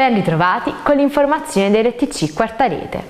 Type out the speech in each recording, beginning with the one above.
Ben ritrovati con l'informazione dell'RTC Quarta Rete.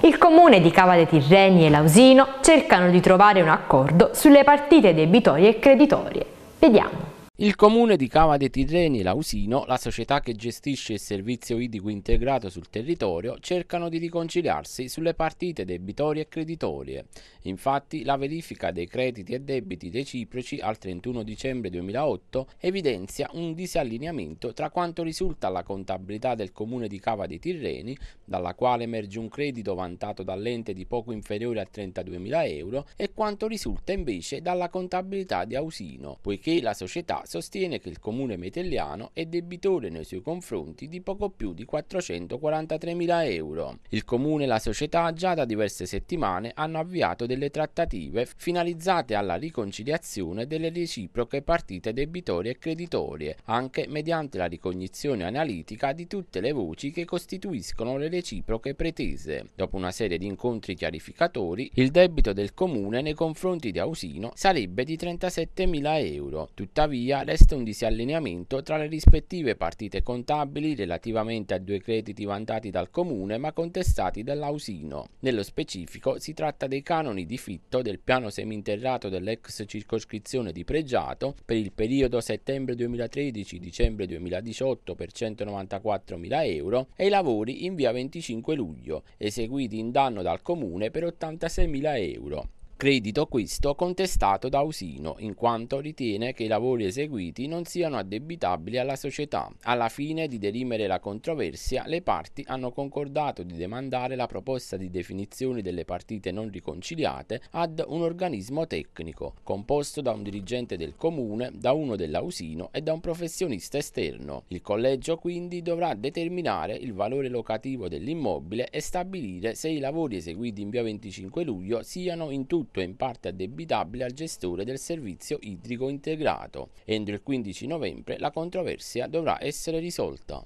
Il comune di Cava dei Tirreni e Lausino cercano di trovare un accordo sulle partite debitorie e creditorie. Vediamo. Il comune di Cava dei Tirreni e Lausino, la società che gestisce il servizio idrico integrato sul territorio, cercano di riconciliarsi sulle partite debitorie e creditorie. Infatti, la verifica dei crediti e debiti reciproci al 31 dicembre 2008 evidenzia un disallineamento tra quanto risulta alla contabilità del comune di Cava dei Tirreni, dalla quale emerge un credito vantato dall'ente di poco inferiore a 32.000 euro, e quanto risulta invece dalla contabilità di Ausino, poiché la società sostiene che il comune metelliano è debitore nei suoi confronti di poco più di 443.000 euro. Il comune e la società già da diverse settimane hanno avviato delle trattative finalizzate alla riconciliazione delle reciproche partite debitorie e creditorie, anche mediante la ricognizione analitica di tutte le voci che costituiscono le reciproche pretese. Dopo una serie di incontri chiarificatori, il debito del comune nei confronti di Ausino sarebbe di 37.000 euro. Tuttavia, Tuttavia resta un disallineamento tra le rispettive partite contabili relativamente a due crediti vantati dal comune ma contestati dall'Ausino. Nello specifico si tratta dei canoni di fitto del piano seminterrato dell'ex circoscrizione di Pregiato per il periodo settembre 2013-dicembre 2018 per 194.000 euro e i lavori in via 25 luglio, eseguiti in danno dal comune per 86.000 euro. Credito questo contestato da Ausino, in quanto ritiene che i lavori eseguiti non siano addebitabili alla società. Alla fine di derimere la controversia, le parti hanno concordato di demandare la proposta di definizione delle partite non riconciliate ad un organismo tecnico, composto da un dirigente del comune, da uno dell'Ausino e da un professionista esterno. Il collegio quindi dovrà determinare il valore locativo dell'immobile e stabilire se i lavori eseguiti in via 25 luglio siano in tutto tutto e in parte addebitabile al gestore del servizio idrico integrato. Entro il 15 novembre la controversia dovrà essere risolta.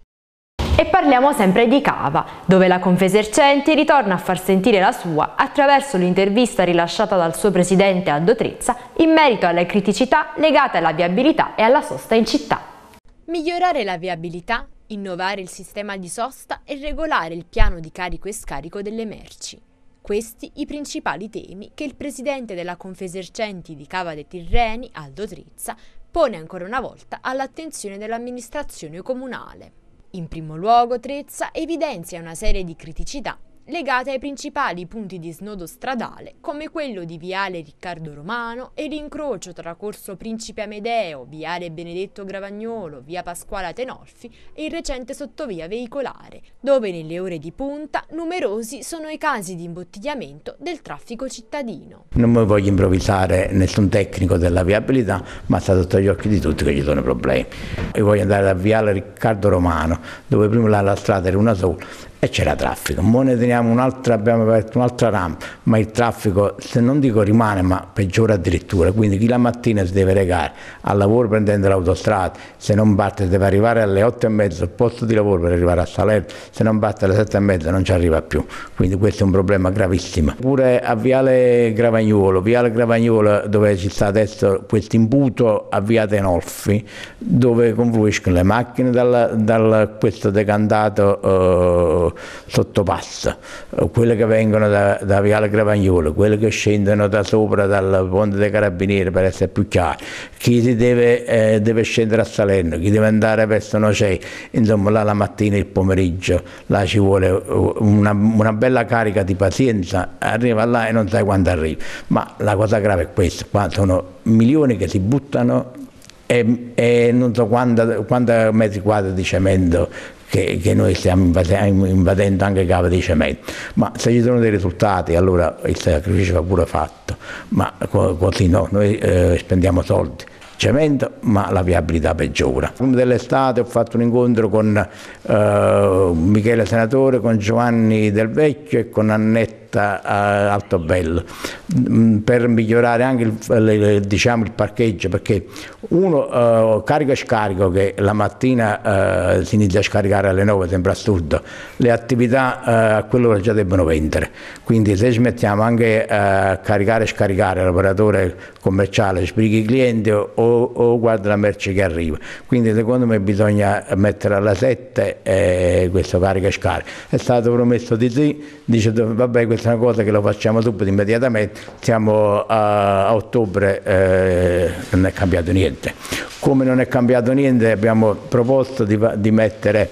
E parliamo sempre di Cava, dove la Confesercenti ritorna a far sentire la sua attraverso l'intervista rilasciata dal suo presidente Aldo Trezza in merito alle criticità legate alla viabilità e alla sosta in città. Migliorare la viabilità, innovare il sistema di sosta e regolare il piano di carico e scarico delle merci. Questi i principali temi che il presidente della Confesercenti di Cava dei Tirreni, Aldo Trizza, pone ancora una volta all'attenzione dell'amministrazione comunale. In primo luogo, Trezza evidenzia una serie di criticità legate ai principali punti di snodo stradale come quello di Viale Riccardo Romano e l'incrocio tra Corso Principe Amedeo, Viale Benedetto Gravagnolo, Via Pasquale Tenolfi e il recente sottovia veicolare, dove nelle ore di punta numerosi sono i casi di imbottigliamento del traffico cittadino. Non mi voglio improvvisare nessun tecnico della viabilità, ma sta sotto gli occhi di tutti che ci sono problemi. Io voglio andare da Viale Riccardo Romano, dove prima la strada era una sola e c'era traffico. Ora ne teniamo un'altra, abbiamo aperto un'altra rampa, ma il traffico, se non dico rimane, ma peggiora addirittura. Quindi chi la mattina si deve recare al lavoro prendendo l'autostrada, se non parte deve arrivare alle 8 e mezza al posto di lavoro per arrivare a Salerno, se non parte alle 7 e mezza non ci arriva più. Quindi questo è un problema gravissimo. Pure a Viale Gravagnuolo, Viale Gravagnuolo dove ci sta adesso questo imbuto a Via Tenolfi, dove confluiscono le macchine dal questo decantato eh, sottopassa, quelle che vengono da, da Viale Gravagnolo, quelle che scendono da sopra dal ponte dei Carabinieri per essere più chiari, chi deve, eh, deve scendere a Salerno, chi deve andare verso Nocei, insomma là la mattina e il pomeriggio, là ci vuole una, una bella carica di pazienza, arriva là e non sai quando arriva, ma la cosa grave è questa, qua sono milioni che si buttano e, e non so quanti metri quadri di cemento che, che noi stiamo invadendo anche cava di cemento, ma se ci sono dei risultati allora il sacrificio va pure fatto, ma così no, noi eh, spendiamo soldi. Cemento, ma la viabilità peggiora. Prima dell'estate ho fatto un incontro con eh, Michele Senatore, con Giovanni Del Vecchio e con Annette casetta uh, Altobello mm, per migliorare anche il, diciamo, il parcheggio perché uno uh, carico e scarico che la mattina uh, si inizia a scaricare alle 9 sembra assurdo le attività a quell'ora già debbono vendere. Quindi se smettiamo anche a caricare e scaricare l'operatore commerciale sbriga i clienti o, o guarda la merce che arriva. Quindi secondo me bisogna mettere alla 7 eh, questo carica e scarica è stato promesso di sì dice vabbè questa è una cosa che lo facciamo subito immediatamente. Siamo a, a ottobre eh, non è cambiato niente. Come non è cambiato niente abbiamo proposto di, di mettere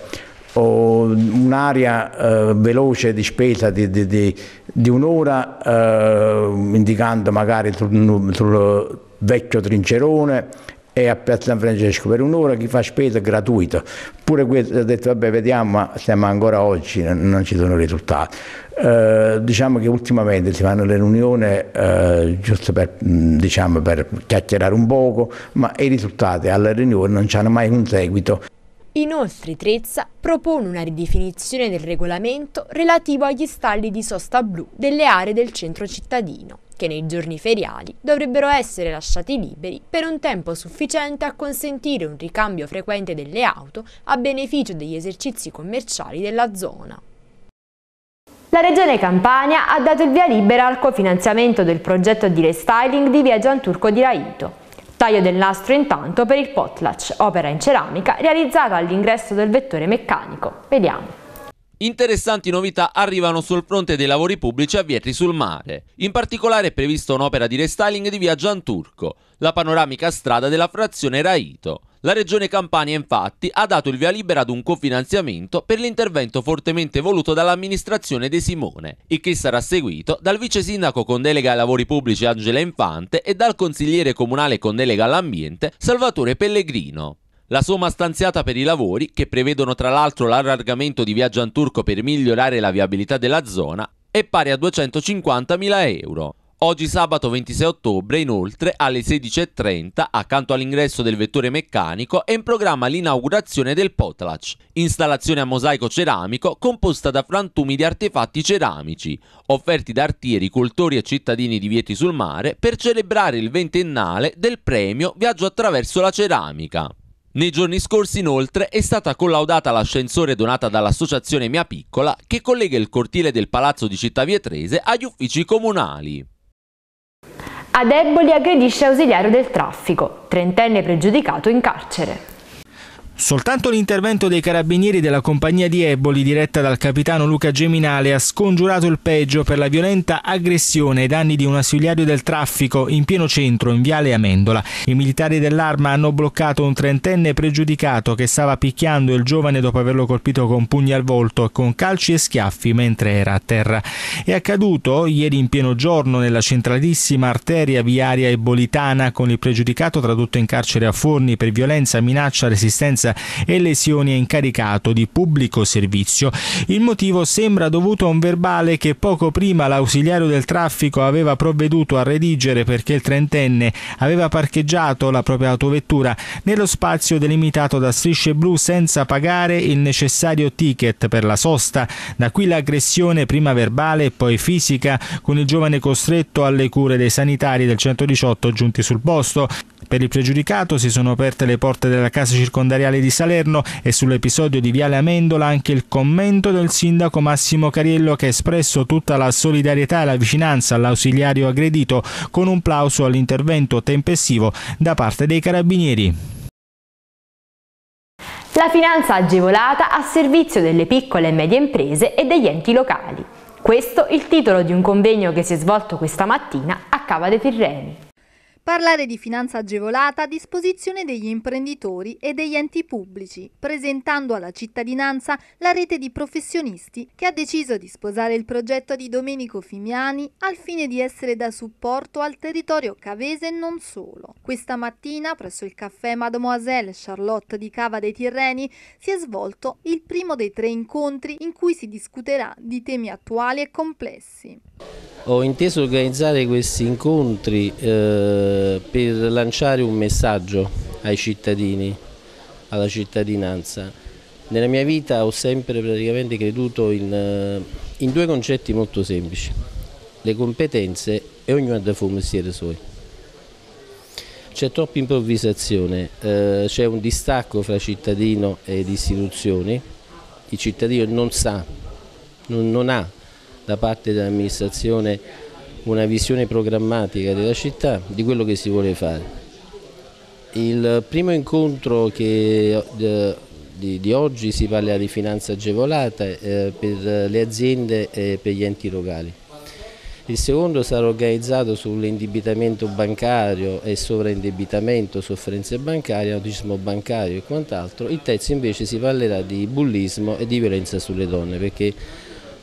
oh, un'area eh, veloce di spesa di, di, di, un'ora eh, indicando magari sul, sul vecchio trincerone e a Piazza San Francesco per un'ora chi fa spesa gratuito. Pure questo ho detto vabbè vediamo ma siamo ancora oggi, non ci sono risultati. Eh, diciamo che ultimamente si fanno le riunioni eh, giusto per, diciamo, per chiacchierare un poco, ma i risultati alle riunioni non hanno mai un seguito. Inoltre Trezza propone una ridefinizione del regolamento relativo agli stalli di sosta blu delle aree del centro cittadino che nei giorni feriali dovrebbero essere lasciati liberi per un tempo sufficiente a consentire un ricambio frequente delle auto a beneficio degli esercizi commerciali della zona. La Regione Campania ha dato il via libera al cofinanziamento del progetto di restyling di via Gianturco di Raito. Taglio del nastro intanto per il potlatch, opera in ceramica realizzata all'ingresso del vettore meccanico. Vediamo. Interessanti novità arrivano sul fronte dei lavori pubblici a Vietri sul Mare. In particolare è prevista un'opera di restyling di via Gianturco, la panoramica strada della frazione Raito. La regione Campania infatti ha dato il via libera ad un cofinanziamento per l'intervento fortemente voluto dall'amministrazione De Simone, il che sarà seguito dal vice sindaco con delega ai lavori pubblici Angela Infante e dal consigliere comunale con delega all'ambiente Salvatore Pellegrino. La somma stanziata per i lavori, che prevedono tra l'altro l'allargamento di via Gianturco per migliorare la viabilità della zona, è pari a 250.000 euro. Oggi sabato 26 ottobre, inoltre, alle 16.30, accanto all'ingresso del vettore meccanico, è in programma l'inaugurazione del Potlatch, installazione a mosaico ceramico composta da frantumi di artefatti ceramici, offerti da artieri, cultori e cittadini di Vieti sul Mare per celebrare il ventennale del premio Viaggio attraverso la ceramica. Nei giorni scorsi inoltre è stata collaudata l'ascensore donata dall'associazione Mia Piccola che collega il cortile del palazzo di Città Vietrese agli uffici comunali. Ad Eboli aggredisce ausiliario del traffico, trentenne pregiudicato in carcere. Soltanto l'intervento dei carabinieri della compagnia di Eboli, diretta dal capitano Luca Geminale, ha scongiurato il peggio per la violenta aggressione ai danni di un ausiliario del traffico in pieno centro, in viale Amendola. I militari dell'arma hanno bloccato un trentenne pregiudicato che stava picchiando il giovane dopo averlo colpito con pugni al volto e con calci e schiaffi mentre era a terra. È accaduto ieri in pieno giorno nella centralissima arteria viaria ebolitana con il pregiudicato tradotto in carcere a Forni per violenza, minaccia, resistenza violenza e lesioni a incaricato di pubblico servizio. Il motivo sembra dovuto a un verbale che poco prima l'ausiliario del traffico aveva provveduto a redigere perché il trentenne aveva parcheggiato la propria autovettura nello spazio delimitato da strisce blu senza pagare il necessario ticket per la sosta. Da qui l'aggressione prima verbale e poi fisica con il giovane costretto alle cure dei sanitari del 118 giunti sul posto. Per il pregiudicato si sono aperte le porte della casa circondariale di Salerno e sull'episodio di Viale Amendola anche il commento del sindaco Massimo Cariello che ha espresso tutta la solidarietà e la vicinanza all'ausiliario aggredito con un plauso all'intervento tempestivo da parte dei carabinieri. La finanza agevolata a servizio delle piccole e medie imprese e degli enti locali. Questo il titolo di un convegno che si è svolto questa mattina a Cava dei Tirreni. Parlare di finanza agevolata a disposizione degli imprenditori e degli enti pubblici, presentando alla cittadinanza la rete di professionisti che ha deciso di sposare il progetto di Domenico Fimiani al fine di essere da supporto al territorio cavese e non solo. Questa mattina, presso il caffè Mademoiselle Charlotte di Cava dei Tirreni, si è svolto il primo dei tre incontri in cui si discuterà di temi attuali e complessi. Ho inteso organizzare questi incontri eh, per lanciare un messaggio ai cittadini, alla cittadinanza. Nella mia vita ho sempre praticamente creduto in, eh, in due concetti molto semplici. le competenze e ognuno ha fa un mestiere suo. C'è troppa improvvisazione, eh, c'è un distacco fra cittadino ed istituzioni, il cittadino non sa, non, non ha da parte dell'amministrazione una visione programmatica della città di quello che si vuole fare. Il primo incontro che, eh, di, di, oggi si parla di finanza agevolata eh, per le aziende e per gli enti locali. Il secondo sarà organizzato sull'indebitamento bancario e sovraindebitamento, sofferenze bancarie, autismo bancario e quant'altro. Il terzo invece si parlerà di bullismo e di violenza sulle donne perché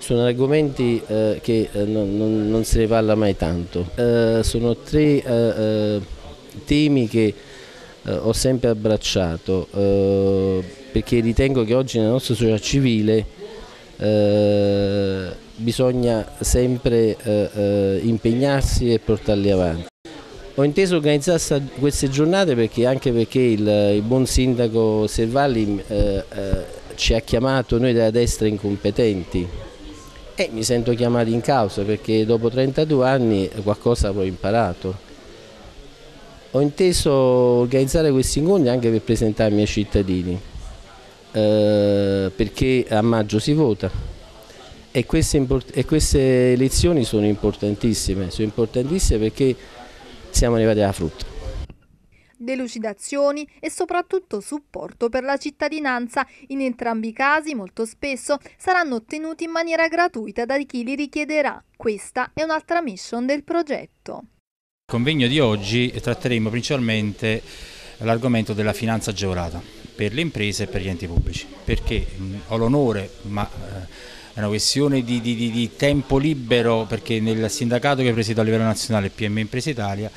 sono argomenti eh, che eh, non, non, se ne parla mai tanto. Eh, sono tre eh, eh, temi che eh, ho sempre abbracciato perché ritengo che oggi nella nostra società civile bisogna sempre impegnarsi e portarli avanti. Ho inteso organizzare queste giornate perché, anche perché il, il buon sindaco Servalli eh, eh, ci ha chiamato noi della destra incompetenti e mi sento chiamato in causa perché dopo 32 anni qualcosa avrò imparato. Ho inteso organizzare questi incontri anche per presentarmi ai cittadini eh, perché a maggio si vota e queste, e queste elezioni sono importantissime, sono importantissime perché siamo arrivati alla frutta delucidazioni e soprattutto supporto per la cittadinanza. In entrambi i casi, molto spesso, saranno ottenuti in maniera gratuita da chi li richiederà. Questa è un'altra mission del progetto. Nel convegno di oggi tratteremo principalmente l'argomento della finanza agevolata per le imprese e per gli enti pubblici, perché ho l'onore, ma eh, è una questione di, di, di, tempo libero perché nel sindacato che presiedo a livello nazionale PM Impresa Italia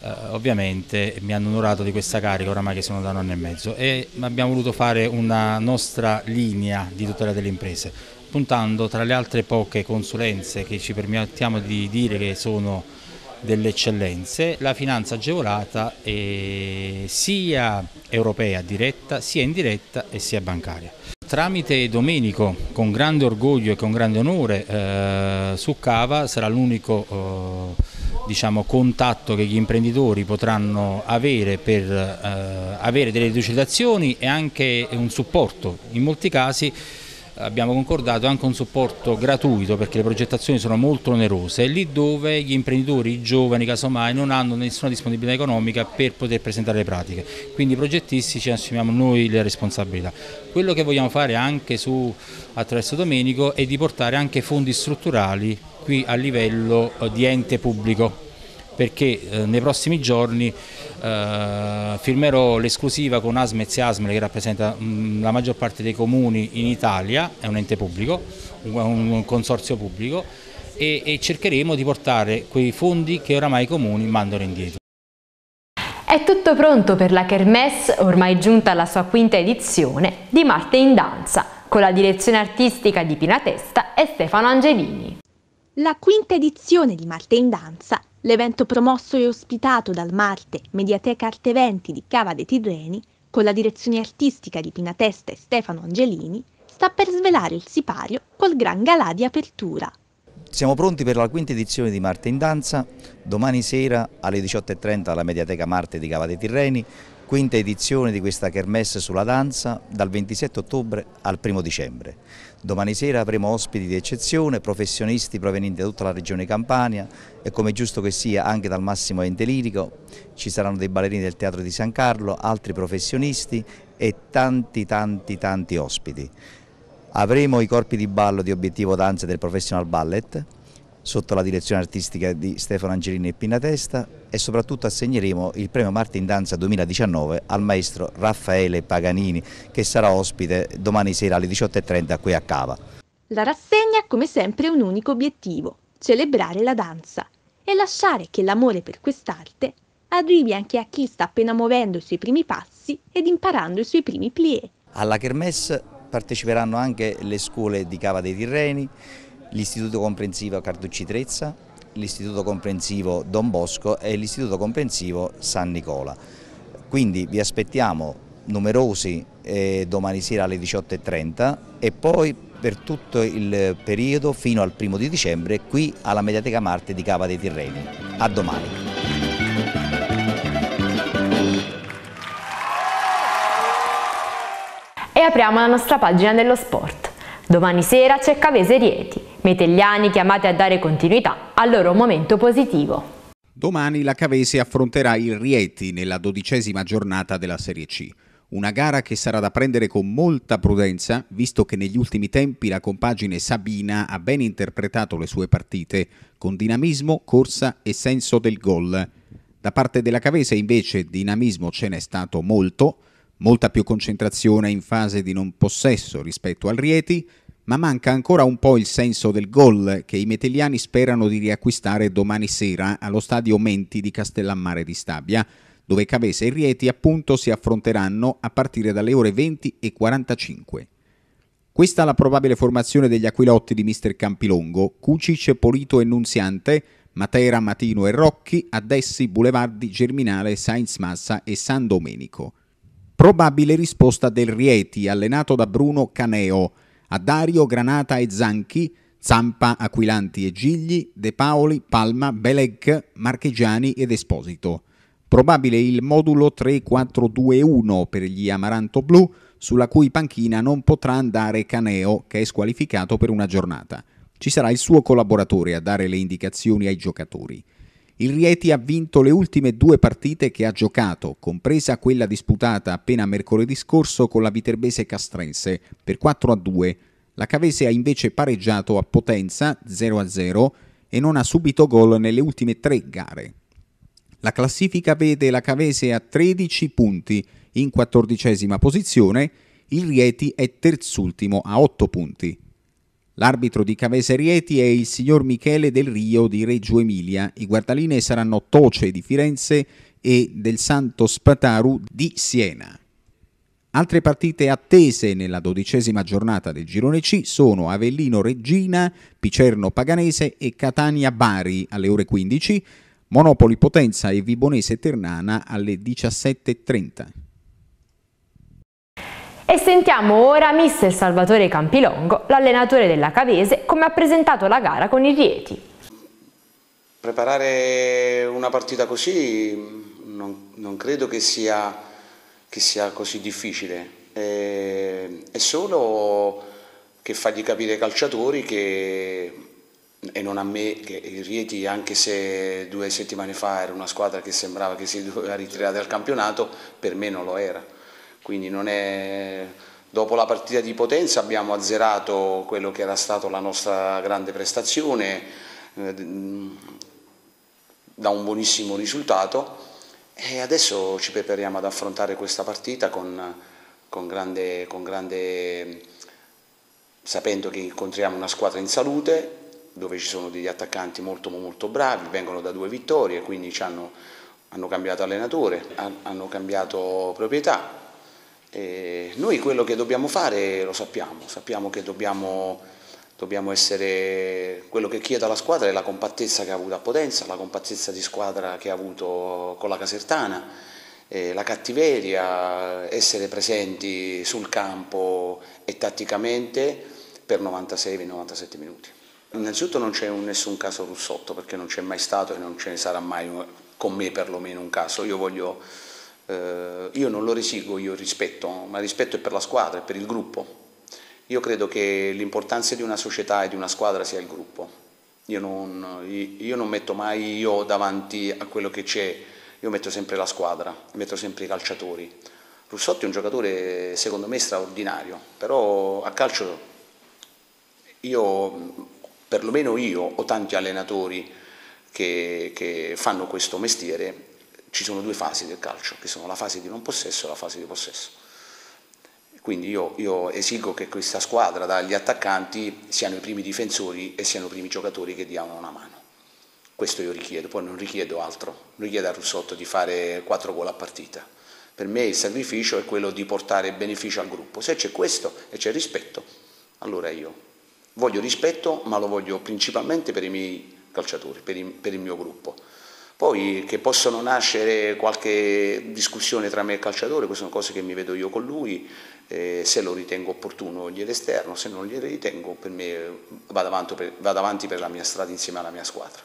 eh, ovviamente mi hanno onorato di questa carica oramai che sono da un anno e mezzo e abbiamo voluto fare una nostra linea di tutela delle imprese puntando tra le altre poche consulenze che ci permettiamo di dire che sono delle eccellenze, la finanza agevolata sia europea diretta, sia indiretta e sia bancaria. Tramite Domenico, con grande orgoglio e con grande onore, eh, su Cava sarà l'unico eh, diciamo, contatto che gli imprenditori potranno avere per eh, avere delle delucidazioni e anche un supporto. In molti casi abbiamo concordato anche un supporto gratuito perché le progettazioni sono molto onerose, lì dove gli imprenditori, i giovani casomai non hanno nessuna disponibilità economica per poter presentare le pratiche, quindi i progettisti ci assumiamo noi le responsabilità. Quello che vogliamo fare anche su, attraverso Domenico è di portare anche fondi strutturali qui a livello eh, di ente pubblico perché eh, nei prossimi giorni eh, firmerò l'esclusiva con Asmez e Asmele che rappresenta mm, la maggior parte dei comuni in Italia, è un ente pubblico, un, consorzio pubblico e, cercheremo di portare quei fondi che oramai i comuni mandano indietro. È tutto pronto per la Kermesse, ormai giunta alla sua quinta edizione, di Marte in Danza, con la direzione artistica di Pina Testa e Stefano Angelini. La quinta edizione di Marte in Danza L'evento promosso e ospitato dal Marte Mediateca Arte Eventi di Cava dei Tirreni, con la direzione artistica di Pina Testa e Stefano Angelini, sta per svelare il sipario col gran galà di apertura. Siamo pronti per la quinta edizione di Marte in Danza, domani sera alle 18.30 alla Mediateca Marte di Cava dei Tirreni, quinta edizione di questa kermesse sulla danza dal 27 ottobre al 1 dicembre. Domani sera avremo ospiti di eccezione, professionisti provenienti da tutta la regione Campania e come giusto che sia anche dal massimo ente lirico, ci saranno dei ballerini del Teatro di San Carlo, altri professionisti e tanti tanti tanti ospiti. Avremo i corpi di ballo di obiettivo danza del Professional Ballet, sotto la direzione artistica di Stefano Angelini e Pinnatesta e soprattutto assegneremo il premio Martin Danza 2019 al maestro Raffaele Paganini che sarà ospite domani sera alle 18.30 qui a Cava. La rassegna ha come sempre un unico obiettivo, celebrare la danza e lasciare che l'amore per quest'arte arrivi anche a chi sta appena muovendo i suoi primi passi ed imparando i suoi primi plié. Alla Kermesse parteciperanno anche le scuole di Cava dei Tirreni, l'Istituto Comprensivo Carducci Trezza, l'Istituto Comprensivo Don Bosco e l'Istituto Comprensivo San Nicola. Quindi vi aspettiamo numerosi eh, domani sera alle 18.30 e poi per tutto il periodo fino al primo di dicembre qui alla Mediateca Marte di Cava dei Tirreni. A domani. E apriamo la nostra pagina dello sport. Domani sera c'è Cavese Rieti, metelliani chiamati a dare continuità al loro momento positivo. Domani la Cavese affronterà il Rieti nella dodicesima giornata della Serie C. Una gara che sarà da prendere con molta prudenza, visto che negli ultimi tempi la compagine Sabina ha ben interpretato le sue partite, con dinamismo, corsa e senso del gol. Da parte della Cavese invece dinamismo ce n'è stato molto, molta più concentrazione in fase di non possesso rispetto al Rieti, ma manca ancora un po' il senso del gol che i metelliani sperano di riacquistare domani sera allo stadio Menti di Castellammare di Stabia, dove Cavese e Rieti appunto si affronteranno a partire dalle ore 20 e 45. Questa è la probabile formazione degli Aquilotti di mister Campilongo, Cucic, Polito e Nunziante, Matera, Matino e Rocchi, Addessi, Boulevardi, Germinale, Sainz Massa e San Domenico. Probabile risposta del Rieti, allenato da Bruno Caneo, a Dario, Granata e Zanchi, Zampa, Aquilanti e Gigli, De Paoli, Palma, Beleg, Marchegiani ed Esposito. Probabile il modulo 3-4-2-1 per gli Amaranto Blu, sulla cui panchina non potrà andare Caneo, che è squalificato per una giornata. Ci sarà il suo collaboratore a dare le indicazioni ai giocatori. Il Rieti ha vinto le ultime due partite che ha giocato, compresa quella disputata appena mercoledì scorso con la Viterbese Castrense per 4 a 2. La Cavese ha invece pareggiato a Potenza 0 a 0 e non ha subito gol nelle ultime tre gare. La classifica vede la Cavese a 13 punti in quattordicesima posizione, il Rieti è terzultimo a 8 punti. L'arbitro di Cavese Rieti è il signor Michele Del Rio di Reggio Emilia. I guardaline saranno Toce di Firenze e del Santo Spataru di Siena. Altre partite attese nella dodicesima giornata del Girone C sono Avellino Regina, Picerno Paganese e Catania Bari alle ore 15, Monopoli Potenza e Vibonese Ternana alle 17.30. E sentiamo ora mister Salvatore Campilongo, l'allenatore della Cavese, come ha presentato la gara con i Rieti. Preparare una partita così non, non credo che sia, che sia, così difficile, è, è solo che fargli capire ai calciatori che e non a me che i Rieti anche se due settimane fa era una squadra che sembrava che si doveva ritirare dal campionato per me non lo era quindi è... dopo la partita di Potenza abbiamo azzerato quello che era stata la nostra grande prestazione eh, da un buonissimo risultato. E adesso ci prepariamo ad affrontare questa partita con, con, grande, con grande, sapendo che incontriamo una squadra in salute dove ci sono degli attaccanti molto molto bravi, vengono da due vittorie, quindi hanno, hanno cambiato allenatore, hanno cambiato proprietà, e noi quello che dobbiamo fare lo sappiamo, sappiamo che dobbiamo, dobbiamo essere, quello che chiede alla squadra è la compattezza che ha avuto a Potenza, la compattezza di squadra che ha avuto con la Casertana, eh, la cattiveria, essere presenti sul campo e tatticamente per 96-97 minuti. Innanzitutto non c'è nessun caso Russotto perché non c'è mai stato e non ce ne sarà mai con me perlomeno un caso. Io voglio eh, io non lo resigo io rispetto, ma rispetto è per la squadra, è per il gruppo. Io credo che l'importanza di una società e di una squadra sia il gruppo. Io non, io non metto mai io davanti a quello che c'è, io metto sempre la squadra, metto sempre i calciatori. Russotti è un giocatore secondo me straordinario, però a calcio io, perlomeno io, ho tanti allenatori che, che fanno questo mestiere ci sono due fasi del calcio, che sono la fase di non possesso e la fase di possesso. Quindi io, io, esigo che questa squadra, dagli attaccanti, siano i primi difensori e siano i primi giocatori che diano una mano. Questo io richiedo, poi non richiedo altro, non richiedo a Russotto di fare quattro gol a partita. Per me il sacrificio è quello di portare beneficio al gruppo. Se c'è questo e c'è rispetto, allora io voglio rispetto, ma lo voglio principalmente per i miei calciatori, per, i, per il mio gruppo Poi che possono nascere qualche discussione tra me e il calciatore, queste sono cose che mi vedo io con lui, eh, se lo ritengo opportuno gliel'esterno, se non gliele ritengo per me vado avanti per, vado avanti per la mia strada insieme alla mia squadra.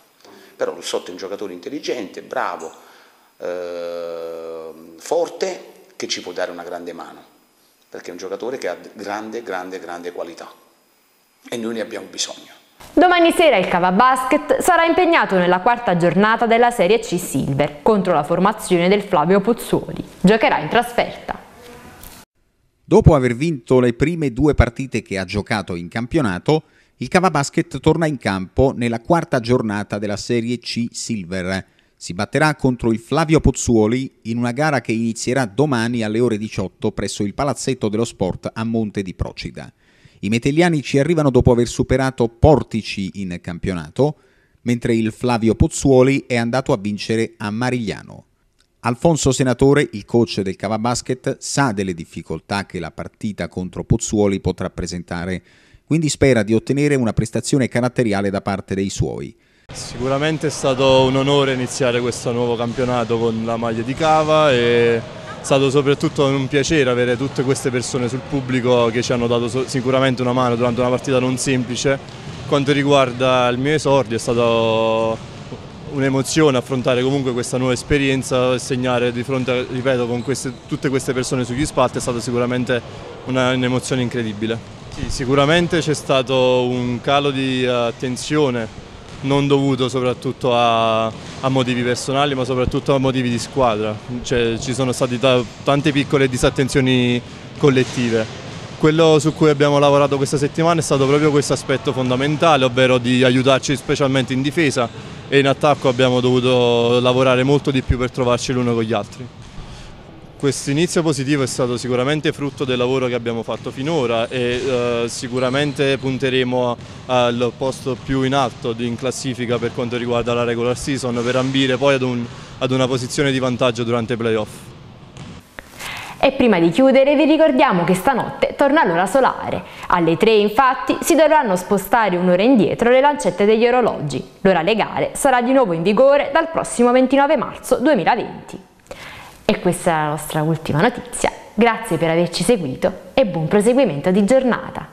Però sotto è un giocatore intelligente, bravo, eh, forte, che ci può dare una grande mano, perché è un giocatore che ha grande, grande, grande qualità e noi ne abbiamo bisogno. Domani sera il Cava Basket sarà impegnato nella quarta giornata della Serie C Silver contro la formazione del Flavio Pozzuoli. Giocherà in trasferta. Dopo aver vinto le prime due partite che ha giocato in campionato, il Cava Basket torna in campo nella quarta giornata della Serie C Silver. Si batterà contro il Flavio Pozzuoli in una gara che inizierà domani alle ore 18 presso il Palazzetto dello Sport a Monte di Procida. I metelliani ci arrivano dopo aver superato Portici in campionato, mentre il Flavio Pozzuoli è andato a vincere a Marigliano. Alfonso Senatore, il coach del Cava Basket, sa delle difficoltà che la partita contro Pozzuoli potrà presentare, quindi spera di ottenere una prestazione caratteriale da parte dei suoi. Sicuramente è stato un onore iniziare questo nuovo campionato con la maglia di Cava e stato soprattutto un piacere avere tutte queste persone sul pubblico che ci hanno dato sicuramente una mano durante una partita non semplice. Quanto riguarda il mio esordio è stata un'emozione affrontare comunque questa nuova esperienza segnare di fronte, ripeto, con queste, tutte queste persone sugli spalti è stata sicuramente un'emozione incredibile. Sì, sicuramente c'è stato un calo di attenzione non dovuto soprattutto a, a, motivi personali ma soprattutto a motivi di squadra, cioè, ci sono state tante piccole disattenzioni collettive. Quello su cui abbiamo lavorato questa settimana è stato proprio questo aspetto fondamentale, ovvero di aiutarci specialmente in difesa e in attacco abbiamo dovuto lavorare molto di più per trovarci l'uno con gli altri. Questo inizio positivo è stato sicuramente frutto del lavoro che abbiamo fatto finora e eh, sicuramente punteremo al posto più in alto in classifica per quanto riguarda la regular season per ambire poi ad, un, ad una posizione di vantaggio durante i playoff. E prima di chiudere vi ricordiamo che stanotte torna l'ora solare. Alle 3 infatti si dovranno spostare un'ora indietro le lancette degli orologi. L'ora legale sarà di nuovo in vigore dal prossimo 29 marzo 2020. E questa è la nostra ultima notizia. Grazie per averci seguito e buon proseguimento di giornata.